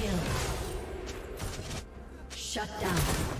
Kill. Shut down.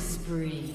Spree.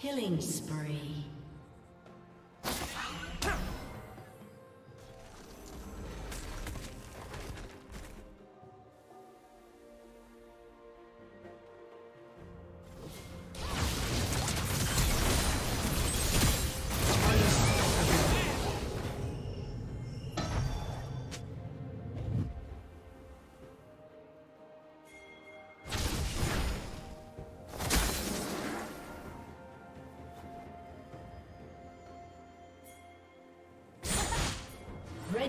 Killing spree.